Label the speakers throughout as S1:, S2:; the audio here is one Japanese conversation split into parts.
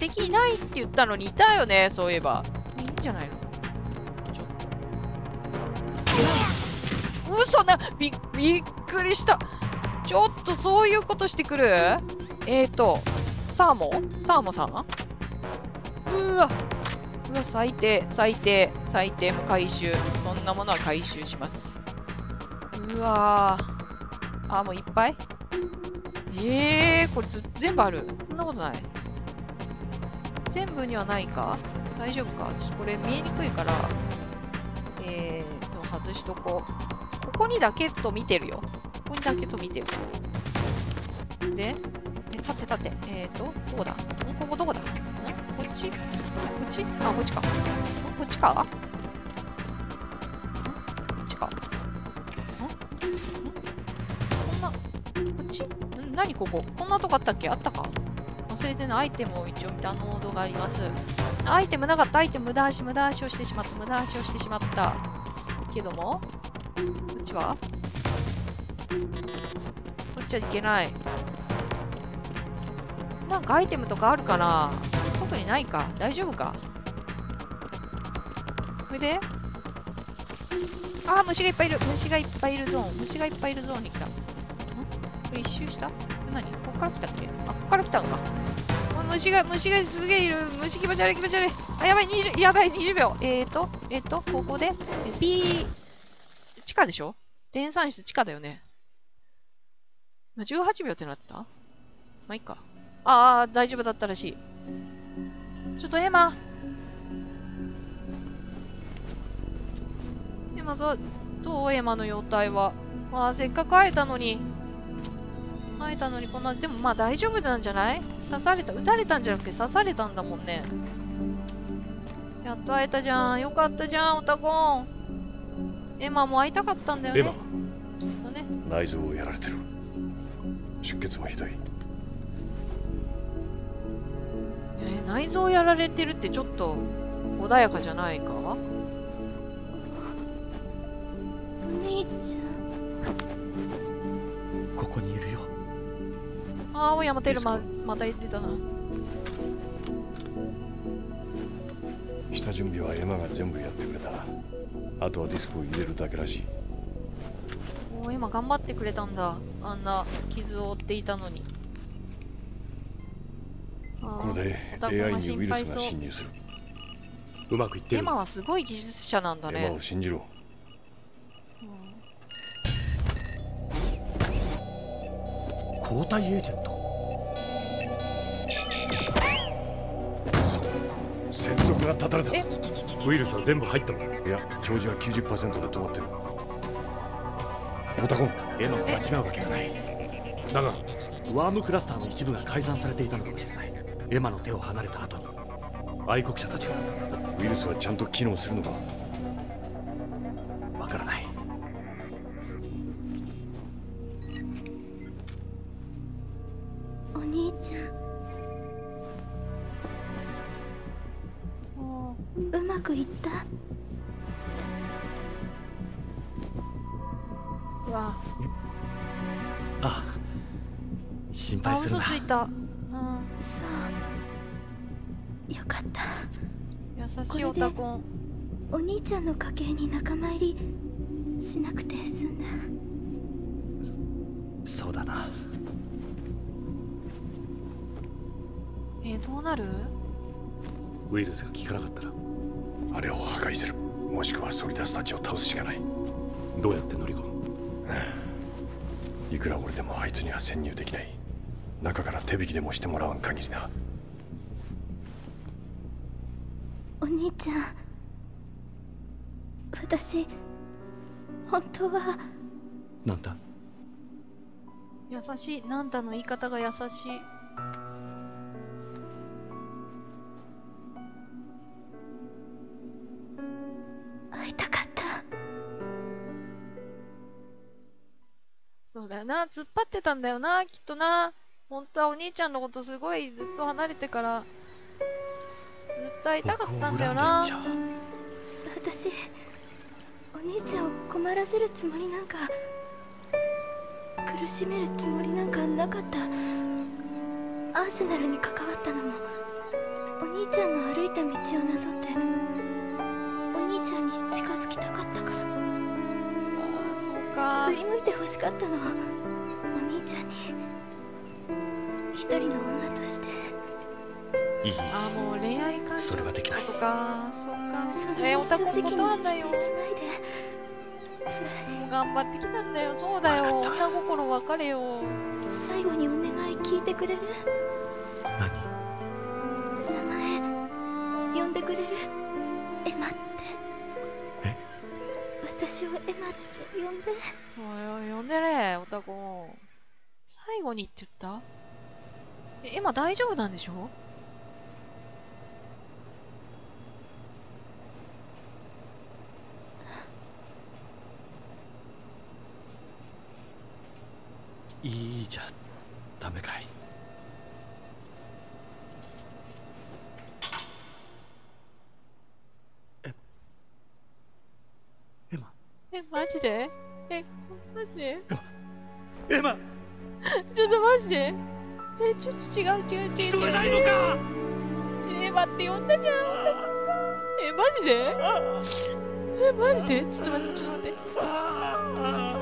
S1: 敵いないって言ったのにいたよねそういえば。いいんじゃないの？ちょっと。嘘なびびっくりした。ちょっとそういうことしてくる？えーとサーモサーモさんうわ。うわ最低最低最低。も回収。そんなものは回収します。うわー。あもういっぱい？えー、これ全部ある？そんなことない。全部にはないか？大丈夫か？ちょっとこれ見えにくいから、えーと、外しとこう。ここにだけと見てるよ。ここにだけと見てる。で、え、立て立て。えーと、どこだ？ん？ここどこだ？ん？こっち？こっち？あ、こっちか。ん？こっちか？ん？こっちか。ん？ん？こんな、こっち？ん？何ここ？こんなとこあったっけ？あったか？忘れてないアイテムを一応見たノードがあります。アイテムなかったアイテム無駄足無駄足をしてしまった無駄足をしてしまった。けども、こっちは？こっちはいけない。なんかアイテムとかあるかな？特にないか。大丈夫か？それであー、虫がいっぱいいる。虫がいっぱいいるゾーン。虫がいっぱいいるゾーンに来た。ん？これ一周した？何？こっから来たっけ？あ、こっから来たのか。虫が、虫がすげえいる。虫気持ち悪い気持ち悪い。あ、やばい、20、やばい、20秒。えーと、えーと、ここで、え P、地下でしょ？電算室地下だよね。ま18秒ってなってた？まあ、いいか。ああ、大丈夫だったらしい。ちょっとエマ。エマどう、どうエマの容体は？まあ、せっかく会えたのに。会えたのにこんな、でもまあ大丈夫なんじゃない？刺された、撃たれたんじゃなくて刺されたんだもんね。やっと会えたじゃん。よかったじゃん、オタコン。エマも会いたかったんだよね。
S2: エマ？
S1: きっとね。
S2: 内臓をやられてる出血もひどい
S1: えー内臓やられてるってちょっと穏やかじゃないか？
S3: お兄ちゃん
S4: ここにいるよ
S1: 青山テルマまた言ってたな。
S2: 下準備はエマが全部やってくれたあとはディスクを入れるだけらしい
S1: おー、今頑張ってくれたんだ。あんな傷を負っていたのに。
S2: これで AI にウイルスが
S1: 心配そう
S2: 侵入する
S4: うまくいってる
S1: エマはすごい技術者なんだね
S2: エマを。信じろ
S4: 交代エージェント。
S2: 接続が断たれた。
S1: え？
S4: ウイルスは全部入ったの
S2: いや表示は90%で止まってる。オタコン
S4: エマを間違うわけがない。だがワームクラスターの一部が改ざんされていたのかもしれない。エマの手を離れた後に。愛国者たちが。
S2: ウイルスはちゃんと機能するのか？
S1: 優しいオタコン。
S3: お兄ちゃんの家系に仲間入りしなくて済んだ。
S4: そうだな。
S1: えー、どうなる？
S4: ウイルスが効かなかったら
S2: あれを破壊する。もしくはソリダスたちを倒すしかない。
S4: どうやって乗り込む？
S2: いくら俺でもあいつには潜入できない。中から手引きでもしてもらわん限りな
S3: 兄ちゃん私本当は
S4: なんだ？
S1: 優しい。なんだの言い方が優しい。
S3: 会いたかった
S1: そうだよな。突っ張ってたんだよな、きっとな。本当はお兄ちゃんのことすごいずっと離れてから、ずっと会いたかったんだよな。
S3: 私お兄ちゃんを困らせるつもりなんか苦しめるつもりなんかなかった。アーセナルに関わったのも兄ちゃんの歩いた道をなぞってお兄ちゃんに近づきたかったから。
S1: ああそうか。
S3: 振り向いて欲しかったのお兄ちゃんに。一人の女として
S4: いい。
S1: あーもう恋愛感情
S4: それはできない。
S1: とか。そうかえオタク
S3: 直
S1: ことなんだよ。
S3: に否定しないで。辛い。
S1: 頑張ってきたんだよ。そうだよ。女心別れよ。
S3: 最後にお願い聞いてくれる？
S4: 何？
S3: 名前呼んでくれる？エマって。
S4: え？
S3: 私をエマって呼んで。
S1: おいおい呼んでねオタコ最後にって言った？え今大丈夫なんでしょ？
S4: いいじゃダメかい。えエマ。
S1: えマジで？えマジで？
S4: エマ。
S1: ちょっとマジで？えちょっと違う違う違う
S4: 聞こえ
S1: 違う
S4: ないのか。
S1: え待って呼んだじゃん。えマジで？えマジで？ちょっと待ってちょっと待って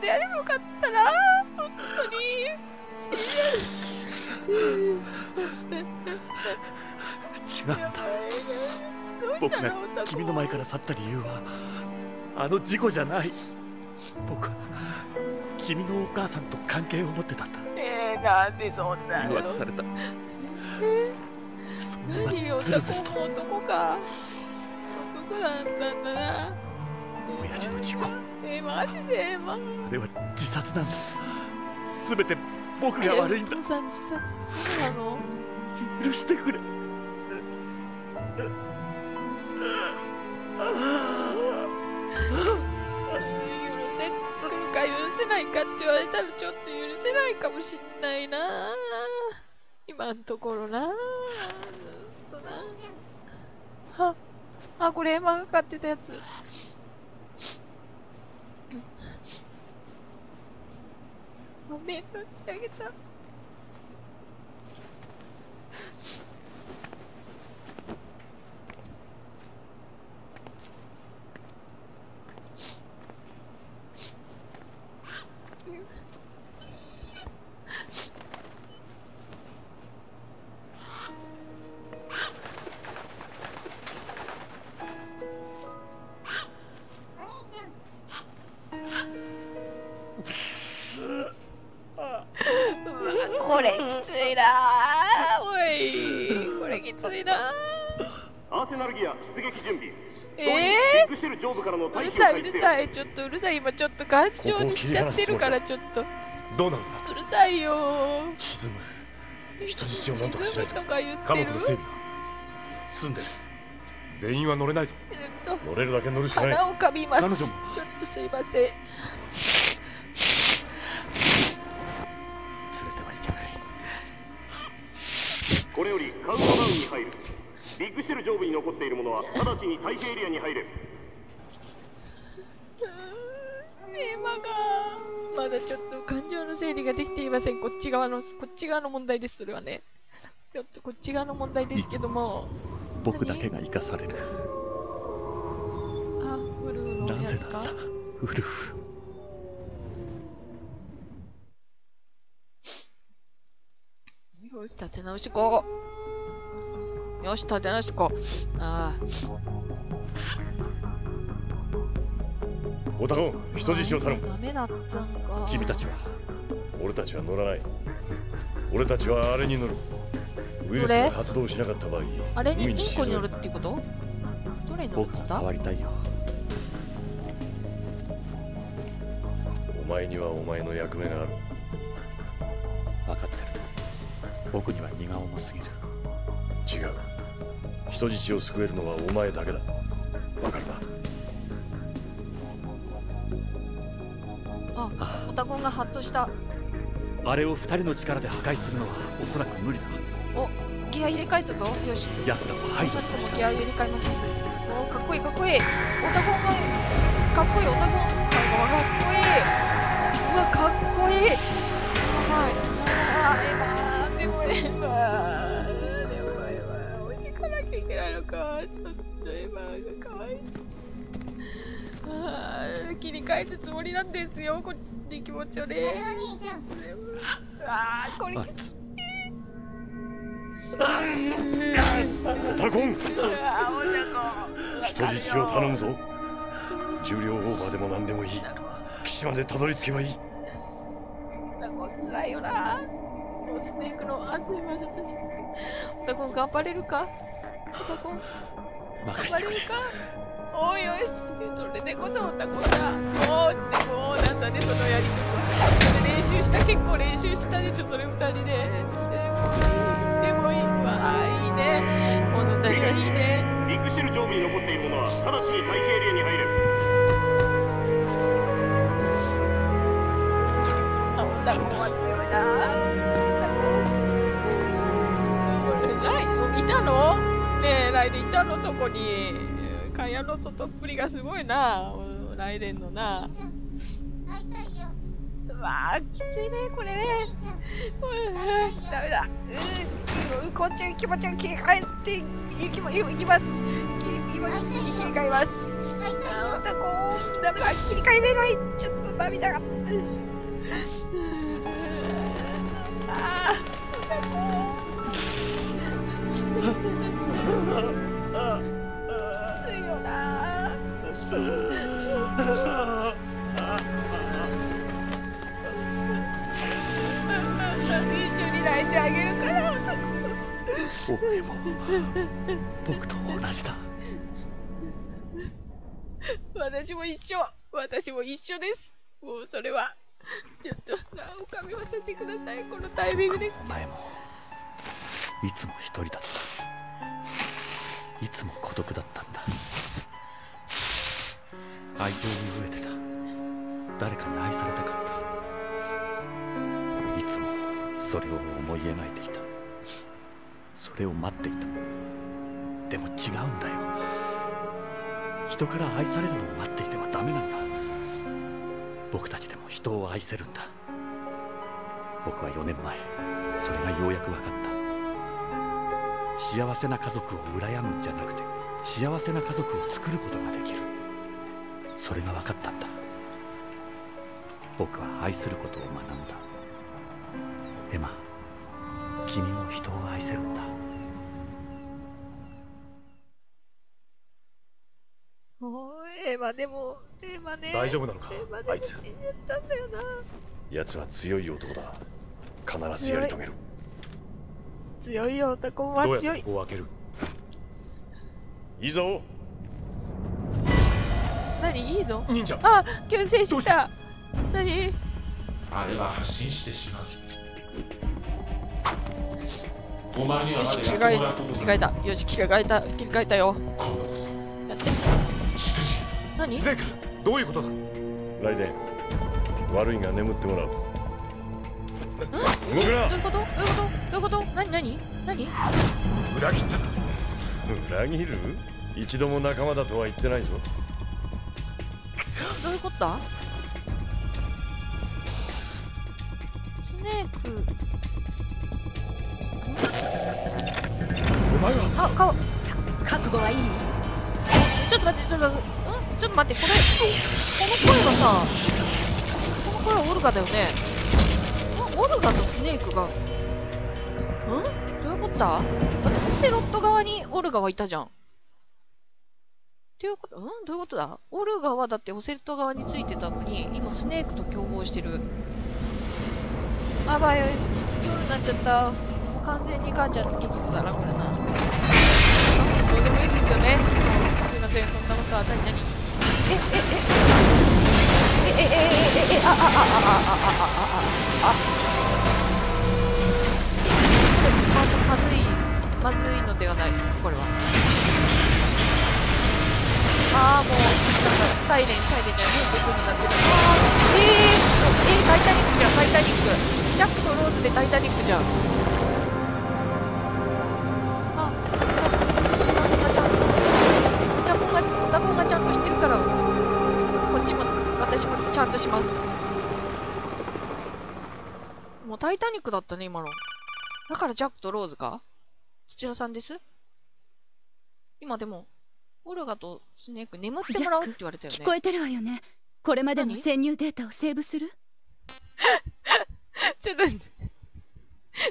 S1: んでやればよかったな。本当に。
S4: 違う。んだ僕が君の前から去った理由はあの事故じゃない。僕は君のお母さんと関係を持ってたんだ。
S1: えー、なんでそんな
S4: 誘
S1: の
S4: 惑された。そのま
S1: 何オ
S4: まず
S1: タ
S4: るずると。
S1: 男か。男だったんだな。
S4: 親父の事故
S1: えー、マジで？まあ。
S4: あれは自殺なんだ。全て僕が悪いんだ。
S1: えお父さん自殺そうなの？
S4: 許してくれ。
S1: 許せくるか許せないかって言われたらちょっと許せないかもしんないな。今んところな。ずっとなああこれエマが買ってたやつお弁
S5: からの
S1: ー、う
S5: 待
S1: るさいうるさいちょっとうるさい今ちょっと感情にしちゃってるからちょっと。
S4: どうなるんだ？
S1: うるさいよ。
S4: 沈む。
S2: 人質を何とかしないと。
S1: か言ってる？
S4: 彼女の整備は済んでる。全員は乗れないぞ。
S1: ずっと。
S2: 乗れるだけ乗るしかない。
S1: 鼻をかみます。
S4: 彼女も。
S1: ちょっとすいません。
S4: 連れてはいけない。
S5: これよりカウントダウンに入る。ビッグシェル上部に残っている者は直ちに待機エリアに入れ
S1: テーマがまだちょっと感情の整理ができていません。こっち側のこっち側の問題です。それはね。ちょっとこっち側の問題ですけども。
S4: 僕だけが生かされる。
S1: あウルフの
S4: なぜなんだ？ウルフ。
S1: よし立て直してこう。よし立て直してこう。ああ
S2: オタコン人質を頼む。
S1: ダメだったんか。
S4: 君たちは
S2: 俺たちは乗らない。俺たちはあれに乗る。ウイルスが発動しなかった場合
S1: あれに
S2: 海
S1: インコに乗るっていうことどれに乗る
S4: 僕が
S1: ってた？
S4: 変わりたいよ。
S2: お前にはお前の役目がある。
S4: 分かってる。僕には荷が重すぎる。
S2: 違う。人質を救えるのはお前だけだ。わかるな？
S1: ンがハッとした。
S4: あれを二人の力で破壊するのはおそらく無理だ。
S1: ギア入れ替えたぞよし。
S4: 奴らを排除するしか
S1: ギア入れ替えますおーかっこいいかっこいい。オタゴンがかっこいいオタゴンかっこいいうわかっこいい。やばい。あーでもエマーでもエマー置いてかなきゃいけないのか。ちょっとエマーがかわいい。切り替えたつもりなんですよ。これ気持ち悪い。あーこれ。
S4: あいつ
S2: オタコン。人質を頼むぞ。重量オーバーでも何でもいい。岸までたどり着けばいい。
S1: オタコンつらいよな。もうスネークの熱いまタコン頑張れるか？オタコン。頑
S4: 任せてくれ。
S1: 張れるか？おいおいそれでこそオタコンだおースネークおーなんだねそのやりとりは。それ練習した結構練習したでしょそれ二人で。でもいいでもいいわあーいいね。この二人はいいね。
S5: ビッグシェル上部に残っているものは直ちに退避エリアに入れ
S1: あオタコンは強いな。オタコンこいたの？ねえライデンいたの？そこにカヤの外っぷりがすごいな。ライデンのな。うわあきついねこれね。ダメだ。うんこっち気持ちを切り替えていきまいきます。切りいきます。切り替えます。あまたこうダメだ切り替えれない。ちょっと涙が一緒に泣いてあげるから。
S4: お前も僕と同じだ。
S1: 私も一緒。私も一緒です。もうそれはちょっとなおかみはさせてください。このタイミングで。
S4: お前もいつも一人だった。いつも孤独だったんだ。愛情に飢えてた。誰かに愛されたかった。いつもそれを思い描いていた。それを待っていた。でも違うんだよ。人から愛されるのを待っていてはダメなんだ。僕たちでも人を愛せるんだ。僕は4年前それがようやく分かった。幸せな家族を羨むんじゃなくて幸せな家族を作ることができる。それが分かったんだ。僕は愛することを学んだ。エマ君も人を愛せるんだ。
S1: おいエマでもエマね。
S2: 大丈夫なのか？
S1: エマでも
S2: あいつ。
S1: 死んでたんだよな。
S2: 奴は強い男だ。必ずやり遂げる。
S1: 強いよオタコン
S2: どうやって
S1: は強い
S2: ここを開ける？いいぞ。
S1: 何？いいの？
S2: 忍者。
S1: あ救世主来た？何？
S6: あれは発信してしまうお前には
S1: よ
S6: まだ
S1: し切り替え
S6: やってもらうことだ
S1: 切り替えた。よし切り替えた切り替えたよ。
S6: 今度こそ
S1: やって。
S6: しくじ
S1: 何
S2: スネークどういうことだ？ライデン悪いが眠ってもらう。動く
S1: どういうこと？どういうこと？どういうこと？何？何？何？
S2: な裏切った。な裏切る？一度も仲間だとは言ってないぞ。
S1: どういうことだ？スネークあ顔。
S3: 覚悟はいい。
S1: ちょっと待ってちょっと待ってちょっと待ってこれこの声がさこの声はオルガだよね。オルガとスネークが。ん？どういうことだ？だってオセロット側にオルガはいたじゃん。っていうことん？どういうことだ？オルガはだってオセロット側についてたのに今スネークと共謀してる。あばい夜になっちゃった。もう完全に母ちゃんの激怒だなこれな。どうでもいいですよね。すいませんこんなことは何何ええええええええええあああああああああこれままずいまずいのではないですかこれはああもうなんかサイレンサイレンじゃない変ってになってるああえー、タイタニックじゃんタイタニックジャックとローズでタイタニックじゃんタニックだったね今の。だからジャックとローズか？土屋さんです？今でもオルガとスネーク眠ってもらおうって言われたよね。
S3: 聞こえてるわよね。これまでの
S1: 何？
S3: 潜入データをセーブする？
S1: ちょっと、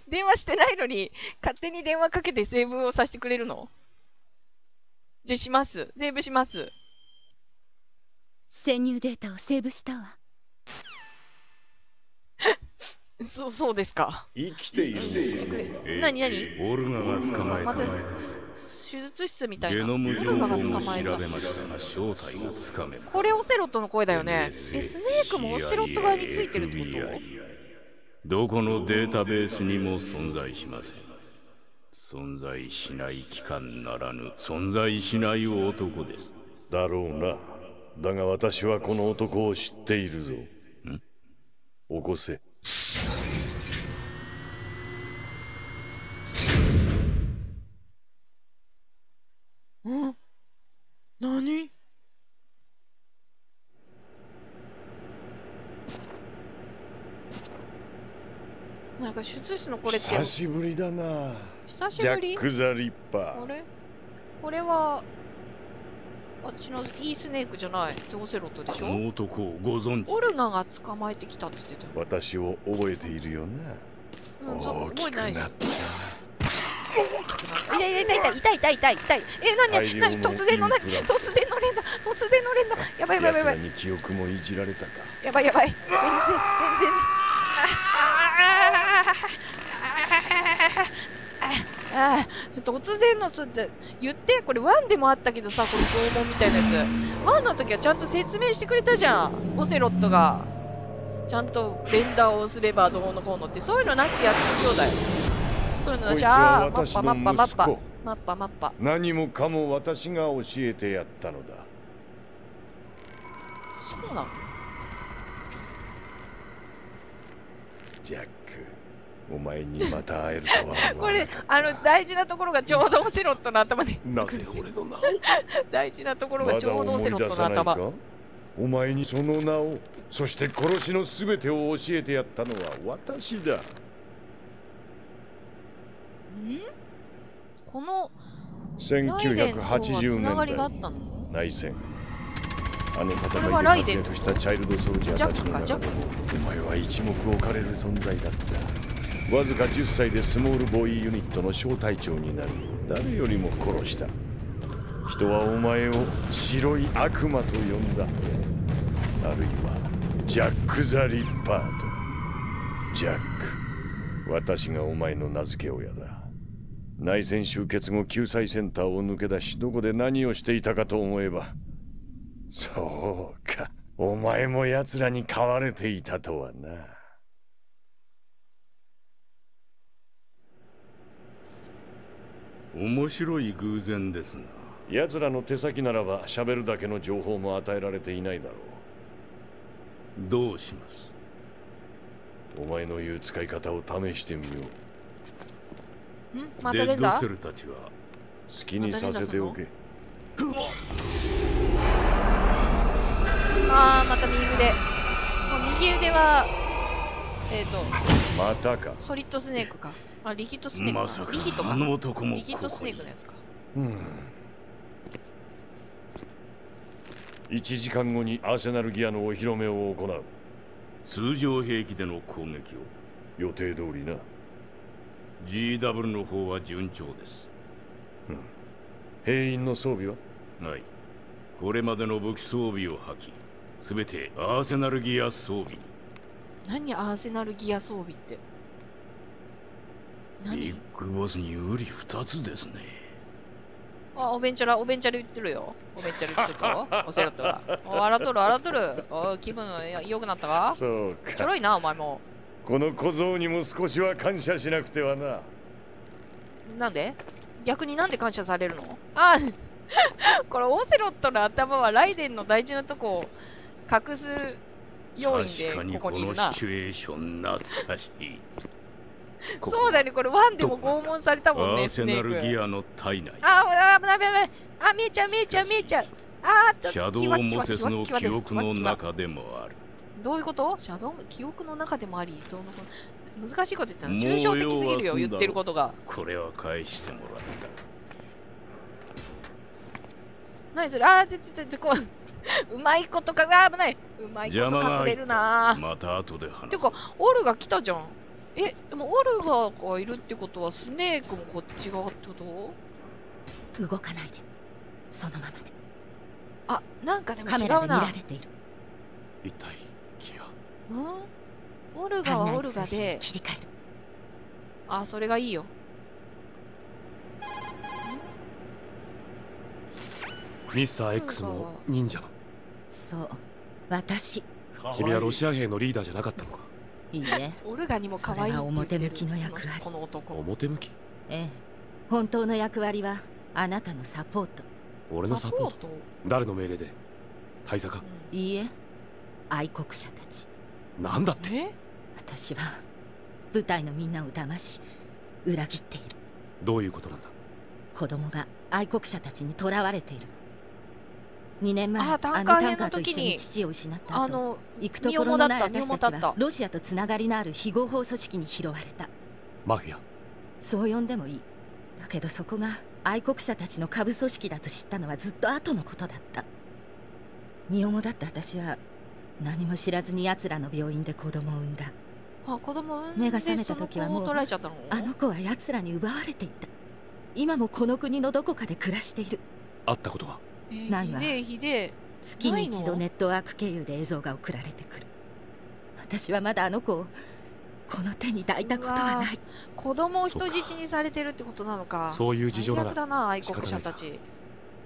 S1: 電話してないのに、勝手に電話かけてセーブをさせてくれるの？じゃあします。セーブします。
S3: 潜入データをセーブしたわ
S1: そ、そうですか。
S2: 生きている。
S1: してくれ。なになに
S4: オルガが捕まえた。
S1: 手術室みたいな。
S4: ゲノム情
S1: オルガが
S4: 報も
S1: 捕まえた
S4: 調べましたが正体がつかめ
S1: これオセロットの声だよね。え、スネークもオセロット側についてるってこ
S4: FBI どこのデータベースにも存在しません。存在しない機関ならぬ。存在しない男です。
S2: だろうな。だが私はこの男を知っているぞ。起こせ
S1: とうん何なんか手術室のこれって。
S2: 久しぶりだな。
S1: 久しぶり？
S2: ジャック・ザ・リッパー。
S1: あれ？これはあっちのイースネークじゃない。オセロットでしょ？
S4: この男をご存知
S1: オルガが捕まえてきたって言ってたよ。
S2: 私を覚えているよな
S1: うん、そう
S2: 大きく
S1: 覚えてないです痛い痛い痛い痛い痛い痛い痛い。え何？何？突然の何突然の連打。突然の連打。やばいやばいやばい。
S2: に記憶もいじられたか。
S1: やばいやばい。全然全然。あ あ突然のつって言ってこれワンでもあったけどさこの拷問みたいなやつワンの時はちゃんと説明してくれたじゃんオセロットがちゃんと連打をすればどうのこうのってそういうのなしやって兄弟そういうのなしああマッパマッパマッパマッパマッパ
S2: 何もかも私が教えてやったのだ
S1: そうなの
S2: ジャッお前にまた会えるとは。思
S1: これ
S2: わなかった
S1: あの大事なところがちょうどオセロットの頭に。
S2: なぜ俺の名を？
S1: 大事なところがちょうどオセロットの頭。
S2: お前にその名をそして殺しのすべてを教えてやったのは私だ。
S1: このライデンとはつ
S2: 1980
S1: ながり
S2: 年代内戦。あの戦いで活躍したチャイルドソルジャーたちの中でお前は一目置かれる存在だったわずか10歳でスモールボーイユニットの小隊長になり誰よりも殺した。人はお前を白い悪魔と呼んだ。あるいはジャック・ザ・リッパーと。ジャック私がお前の名付け親だ。内戦終結後救済センターを抜け出しどこで何をしていたかと思えばそうかお前も奴らに飼われていたとはな。
S4: 面白い偶然ですな。
S2: 奴らの手先ならば喋るだけの情報も与えられていないだろ
S4: どうします？
S2: うお前の言う使い方を試してみよう。ん？
S1: また連打
S4: デッドセルたちは？
S2: 好きにさせておけ。
S1: ああまた右腕。もう右腕はえっ、ー、と
S2: またか。
S1: ソリッドスネークかあリキッドスネークか
S4: まさか
S1: リキッドか。
S4: あの男も
S1: リキッドスネークのやつか。
S2: うん。1時間後にアーセナルギアのお披露目を行う。
S4: 通常兵器での攻撃を。
S2: 予定通りな。
S4: GW の方は順調です。
S2: 兵員の装備は？
S4: はい。これまでの武器装備を破棄。すべてアーセナルギア装備に。
S1: 何アーセナルギア装備って？
S4: ビ
S1: 何
S4: ッグボスに有利二つですね。
S1: あおべんちゃらおべんちゃら言ってるよ。おべんちゃら言ってるよ おセロットがお笑っとる笑っとる。お気分良くなったか
S2: そうか。
S1: ちょろいなお前も。
S2: この小僧にも少しは感謝しなくてはな。
S1: なんで？逆になんで感謝されるの？あ これオセロットの頭はライデンの大事なとこを隠す要員
S4: 確かに
S1: でここ
S4: この
S1: にいるな
S4: シチュエーション懐かしい。ここ
S1: そうだよね。これワンでも拷問されたもん
S4: ア
S1: ね
S4: ーセナルギアの体内。
S1: あほら危ない危ないあ見えちゃう見えちゃう見えちゃう。あーっと
S4: シャドウモセスの記憶の中でもある。
S1: どういうことシャドウ記憶の中でもありどうの難しいこと言ったの抽象的すぎるよ言ってることが
S4: これは返してもらった
S1: 何それあーぜぜぜこううまいことかあー危ないうまいこと
S4: 邪魔が
S1: 隠れるなー
S4: また後で話す
S1: てかオルが来たじゃんえでもオルガがいるってことはスネークもこっち側ってこと？
S3: 動かないで。そのままで。
S1: あなんかでも違
S3: カメラで見
S1: うな。
S3: られている。
S4: 一体君は
S1: うん？オルガはオルガで。
S3: 切り替える。
S1: あそれがいいよ。
S7: ミスター X も忍者。の
S3: そう。私。
S7: 君はロシア兵のリーダーじゃなかったのか？
S3: いいえ
S1: オルガにも可愛い
S3: 表向きの役割。
S1: この男。
S7: 表向き？
S3: ええ。本当の役割はあなたのサポート。
S7: 俺のサポート？
S1: ト？
S7: 誰の命令で？大佐か
S3: いいえ。愛国者たち。
S7: なんだって？
S1: え？
S3: 私は部隊のみんなを騙し裏切っている。
S7: どういうことなんだ？
S3: 子供が愛国者たちに囚われているの2年前
S1: あ
S3: あの
S1: タンカー
S3: と
S1: の時に
S3: 一緒に父を失った後
S1: あの
S3: 行くところのない
S1: 身重だった
S3: 私たちは
S1: 身重だった。
S3: ロシアとつながりのある非合法組織に拾われた。
S7: マフィア。
S3: そう呼んでもいい。だけどそこが愛国者たちの下部組織だと知ったのはずっと後のことだった。身重だった私は何も知らずに奴らの病院で子供を産んだ。
S1: あ子供産んで
S3: 目が覚めた時はもう
S1: その子を取られちゃったの？
S3: あの子は奴らに奪われていた。今もこの国のどこかで暮らしている。
S7: 会ったことは？
S1: えー
S3: ないわ月に一度ネットワーク経由で映像が送られてくる。私はまだあの子をこの手に抱いたことはない。
S1: 子供を人質にされてるってことなのか。
S7: そういう事情な
S1: 最悪
S7: ら
S1: だな愛国者たち。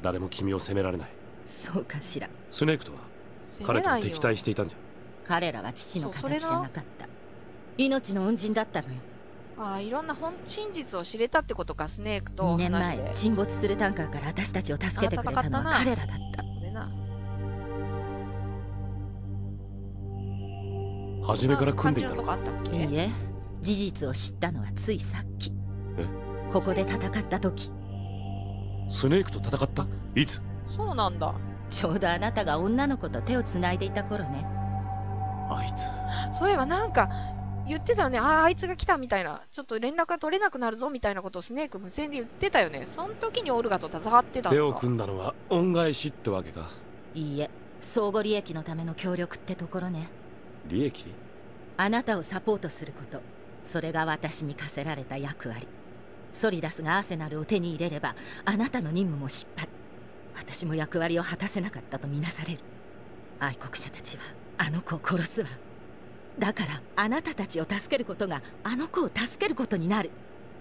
S7: 誰も君を責められない。
S3: そうかしら。
S7: スネークとは彼と敵対していたんじゃ。
S3: 彼らは父の敵じゃなかった。命の恩人だったのよ
S1: あいろんな本真実を知れたってことかスネークと
S3: 2年
S1: 話して。
S3: 前沈没するタンカーから私たちを助けてくれたのは彼らだった。
S7: 初めから組んでいたのか？
S3: いいえ事実を知ったのはついさっき。
S7: え？
S3: ここで戦った時。
S7: スネークと戦った？いつ？
S1: そうなんだ。
S3: ちょうどあなたが女の子と手をつないでいた頃ね。
S7: あいつ。
S1: そういえばなんか言ってたよね。あああいつが来たみたいな。ちょっと連絡が取れなくなるぞみたいなことをスネーク無線で言ってたよね。その時にオルガと戦ってたんだ
S7: 手を組んだのは恩返しってわけか。
S3: いいえ。相互利益のための協力ってところね。
S7: 利益？
S3: あなたをサポートすること。それが私に課せられた役割。ソリダスがアーセナルを手に入れればあなたの任務も失敗。私も役割を果たせなかったとみなされる。愛国者たちはあの子を殺すわだからあなたたちを助けることがあの子を助けることになる。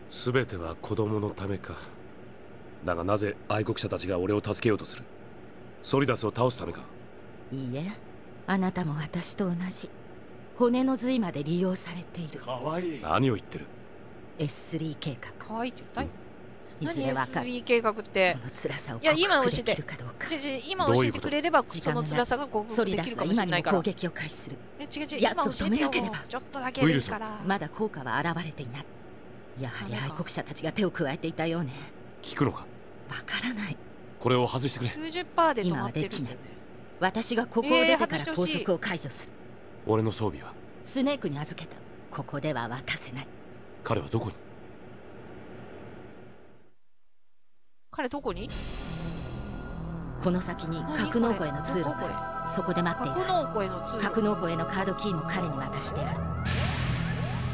S7: 全ては子供のためか。だがなぜ愛国者たちが俺を助けようとする？ソリダスを倒すためか。
S3: いいえあなたも私と同じ。骨の髄まで利用されている。
S4: かわいい。
S7: 何を言ってる
S3: ？S3 計画。
S1: 可愛いって言った？
S3: いずれわかる
S1: 何 S3 計画って？
S3: その辛さを
S1: いや今
S3: 克服
S1: 教えて
S3: できるかどうか。
S1: ちょちょ今教えてくれれば
S3: 時
S1: その辛さが克服できるかもし
S3: 今にも
S1: れないから。
S3: 攻撃を開始する。
S1: え違う違う
S3: 奴を止めなければ。
S1: ちょっとだけですから。
S3: まだ効果は現れていない。やはり愛国者たちが手を加えていたようね。
S7: 聞くのか？
S3: わからない。
S7: これを外してくれ。
S1: 90%で止まってるんですよね
S3: 私がここを出てから拘束を解除する、
S7: 俺の装備は
S3: スネークに預けた。ここでは渡せない。
S7: 彼はどこに？
S1: 彼どこに？
S3: この先に格納庫への通路。がそこで待っている
S1: 格納
S3: は
S1: 庫への通路。
S3: ず格納庫へのカードキーも彼に渡してある。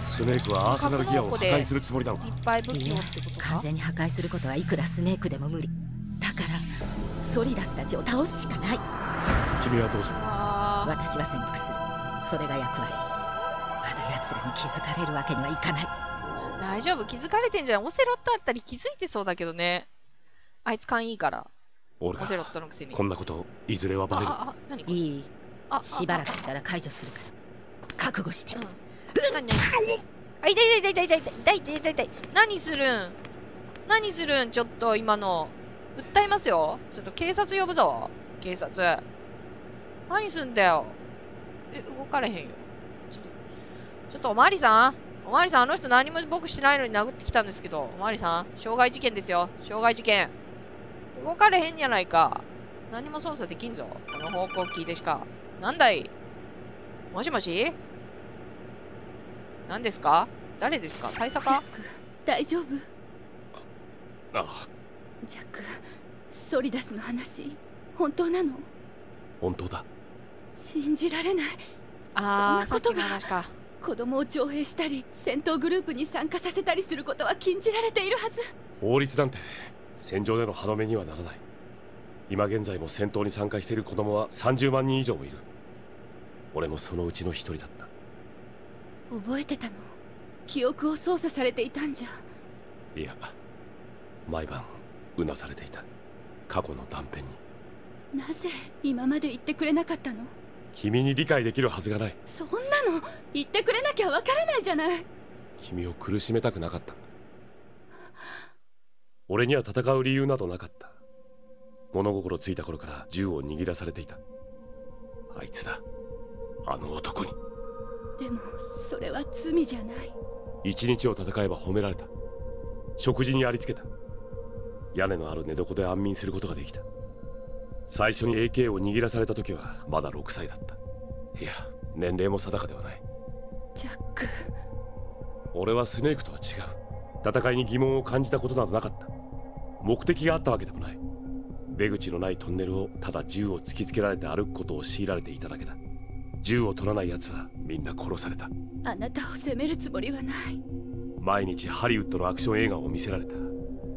S7: スネークはアーセナルギアを破壊するつもりなのか？
S1: いっぱい武器をってことか？
S3: 完全に破壊することはいくらスネークでも無理。だからソリダスたちを倒すしかない。
S7: 君はどうする？
S1: あ
S3: 私は潜伏する。それが役割。まだ奴らに気づかれるわけにはいかない。
S1: ー大丈夫。気づかれてんじゃんオセロットあったり気づいてそうだけどねあいつ勘いいから
S7: 俺
S1: オセロ
S7: が
S1: ットのくせに。
S7: こんなこといずれはバレる。
S1: あああ何
S3: いい。
S1: あ
S3: しばらくしたら解除するから。覚悟して。
S1: うん。何何あ痛い痛い痛い痛い痛い痛い痛い。痛い痛い何するん？何するん？ちょっと今の。訴えますよ。ちょっと警察呼ぶぞ。警察。何すんだよ。え動かれへんよ。ちょっとちょっとおまわりさん。おまわりさんあの人何も僕してないのに殴ってきたんですけど。おまわりさん傷害事件ですよ。傷害事件動かれへんやないか。何も操作できんぞ。この方向キーでしか。なんだい。もしもし？何ですか？誰ですか？大佐か
S8: ジャック大丈夫？
S7: ああ。
S8: ジャックソリダスの話本当なの？
S7: 本当だ。
S8: 信じられない。
S1: ああ
S8: そんなことが。子供を徴兵したり戦闘グループに参加させたりすることは禁じられているはず。
S7: 法律なんて戦場での歯止めにはならない。今現在も戦闘に参加している子供は30万人以上もいる。俺もそのうちの一人だった。
S8: 覚えてたの？記憶を操作されていたんじゃ。
S7: いや毎晩うなされていた。過去の断片に。
S8: なぜ今まで言ってくれなかったの？
S7: 君に理解できるはずがない。
S8: そんなの言ってくれなきゃわからないじゃない。
S7: 君を苦しめたくなかった俺には戦う理由などなかった。物心ついた頃から銃を握らされていた。あいつだ。あの男に。
S8: でもそれは罪じゃない。
S7: 一日を戦えば褒められた。食事にありつけた。屋根のある寝床で安眠することができた。最初に AK を握らされた時はまだ6歳だった。いや年齢も定かではない。
S8: ジャック。
S7: 俺はスネークとは違う。戦いに疑問を感じたことなどなかった目的があったわけでもない。出口のないトンネルをただ銃を突きつけられて歩くことを強いられていただけだ。銃を取らない奴はみんな殺された。
S8: あなたを責めるつもりはない。
S7: 毎日ハリウッドのアクション映画を見せられた。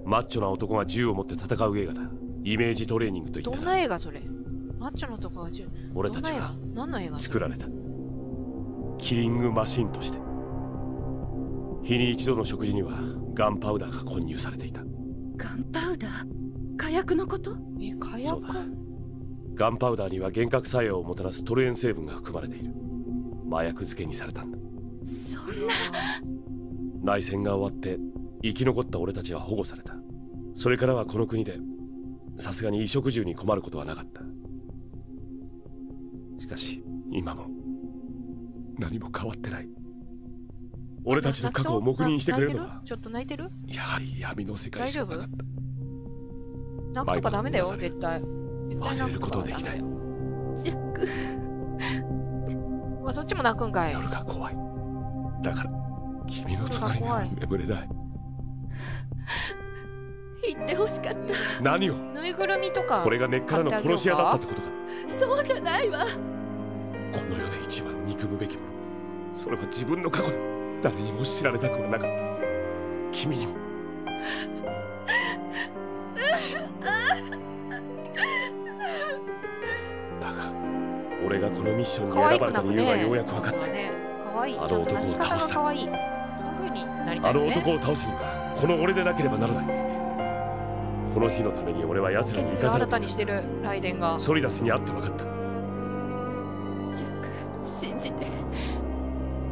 S7: マッチョな男が銃を持って戦う映画だ。イメージトレーニングと言
S1: どん
S7: ってな
S1: な映画それ？マッチョのとこが銃？
S7: 俺たちが
S1: どんな映画？何の映画？
S7: 作られた。キリングマシンとして。日に一度の食事にはガンパウダーが混入されていた
S8: ガンパウダー？火薬のこと？
S1: え火薬？
S7: そうだ。ガンパウダーには幻覚作用をもたらすトルエン成分が含まれている。麻薬漬けにされたんだ。
S8: そんな。
S7: 内戦が終わって生き残った俺たちは保護された。それからはこの国でさすがに衣食住に困ることはなかった。しかし今も何も変わってない俺たちの過去を黙認してくれるのは？
S1: ちょっと泣いてる？
S7: やはり闇の世界しかなかった。
S1: 泣くとかダメだよ絶対。絶対
S7: 忘れることはできない。
S8: ジャック。
S1: そっちも泣くんかい。
S7: 夜が怖い。だから君の隣では眠れない。
S8: 言ってほしかった。
S7: 何を？
S1: ぬいぐるみとか
S7: これが根っからの殺し屋だったってことか
S8: そうじゃないわ。
S7: この世で一番憎むべきもの。それは自分の過去だ誰にも知られたくはなかった。君にも。だが俺がこのミッションに選ばれた理由がようやく分かった、あの男を倒しあの男を倒すにはこの俺でなければならない。この日のために俺は奴らに生かされた
S1: にしてるライデンが。
S7: ソリダスに会って分かった。
S8: ジャック信じて。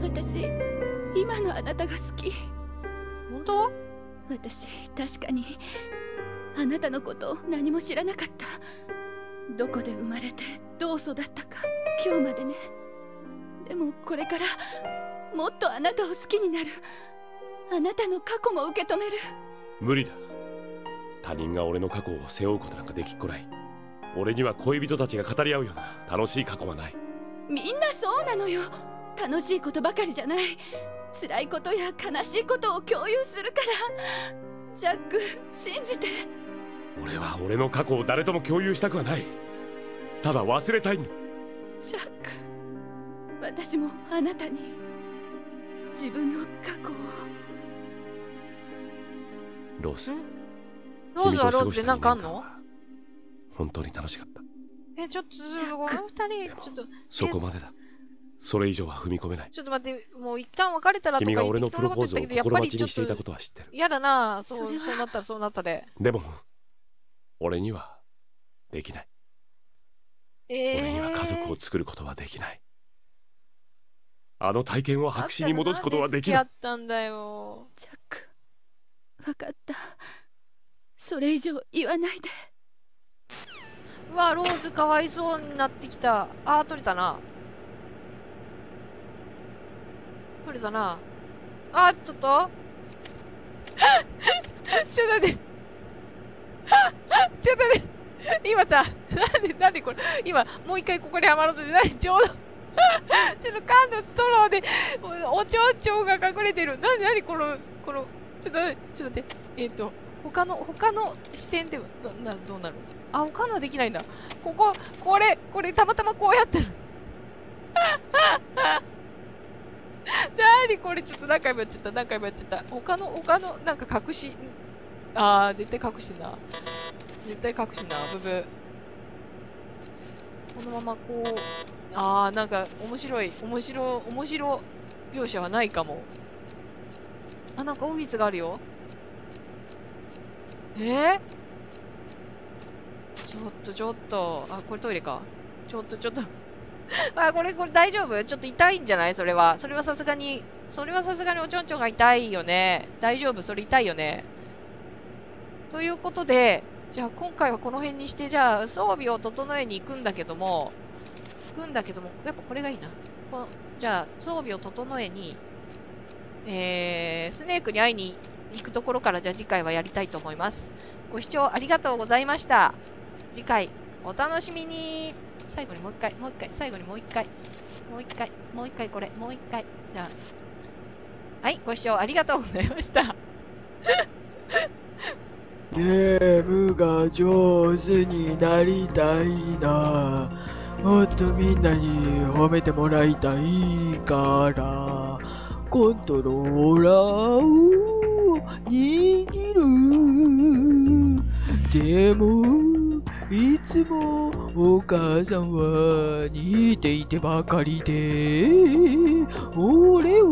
S8: 私今のあなたが好き。
S1: 本当？
S8: 私確かにあなたのこと何も知らなかった。どこで生まれてどう育ったか今日までね。でもこれからもっとあなたを好きになる。あなたの過去も受け止める。
S7: 無理だ。他人が俺の過去を背負うことなんかできっこない。俺には恋人たちが語り合うような楽しい過去はない。
S8: みんなそうなのよ。楽しいことばかりじゃない辛いことや悲しいことを共有するからジャック信じて。
S7: 俺は俺の過去を誰とも共有したくはない。ただ忘れたい。んだ
S8: ジャック私もあなたに自分の過去を。
S7: ローズ
S1: ん？ローズはローズで
S7: 君と過ごした
S1: なんかあんの？
S7: 本当に楽しかった。
S1: えちょっと
S8: ジャック。
S1: ごめん。二人ちょっと
S7: そこまでだそれ以上は踏み込めない。
S1: ちょっと待ってもう一旦別れたらとか
S7: 君が
S1: 言って
S7: 俺のプロポーズを心
S1: 言ったけどやっぱりちょっ
S7: 待ちにしていたことは知ってる。
S1: 嫌だなそ
S8: そう
S1: そうなったらそうなったで
S7: でも俺にはできない。
S1: え
S7: 俺には家族を作ることはできない。あの体験を白紙に戻すことはできない。
S1: 付き合ったんだよ
S8: ジャック分かった。それ以上言わないで。
S1: うわローズかわいそうになってきた。あー取れたな取れたな。あ、ちょっと？ちょっと待って。ちょっと待って。今さ、なんで、なんでこれ、今、もう一回ここにはまろうとしてないちょうど。ちょっと缶のストローでおおちょうちょうが隠れてる。なになにこの、この、ちょっと、ちょっと待って。えっ、と、他の、他の視点ではどなどうなる？あ、他のはできないんだ。ここ、これ、これ、たまたまこうやってる。なにこれ、ちょっと何回もやっちゃった、何回もやっちゃった。他の、他の、なんか隠し、あー、絶対隠してんな。絶対隠してな、ブブ。このままこう、あー、なんか面白い、面白、面白描写はないかも。あ、なんかオフィスがあるよ。えー、ちょっとちょっと。あ、これトイレか。ちょっとちょっと。あ、これ、これ大丈夫？ちょっと痛いんじゃない？それは。それはさすがに、それはさすがにおちょんちょんが痛いよね。大丈夫？それ痛いよね。ということで、じゃあ今回はこの辺にして、じゃあ装備を整えに行くんだけども、行くんだけども、やっぱこれがいいな。こじゃあ装備を整えに、えー、スネークに会いに行くところからじゃあ次回はやりたいと思います。ご視聴ありがとうございました。次回お楽しみに最後にもう一回、もう一回、最後にもう一回、もう一回、もう一回これ、もう一回。じゃあ、はい、ご視聴ありがとうございました。
S9: ゲームが上手になりたいなもっとみんなに褒めてもらいたいからコントローラーを握るでもいつもお母さんは逃げていてばかりで、俺を